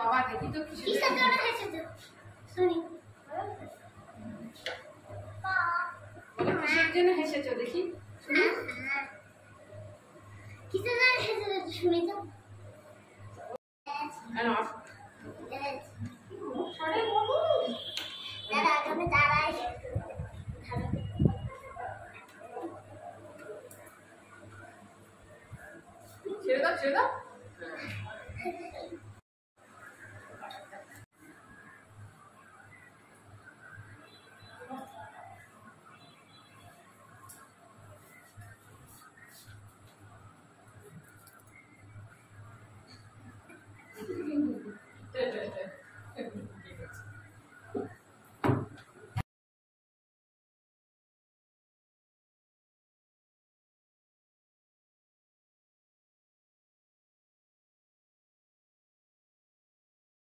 বাবা দেখি তো কিছু শুনি। কিসের জন্য হেসেছো দেখি? শুনি। কিসের জন্য হেসেছো শুনি তো। ছেড়ে দাও ছেড়ে দাও।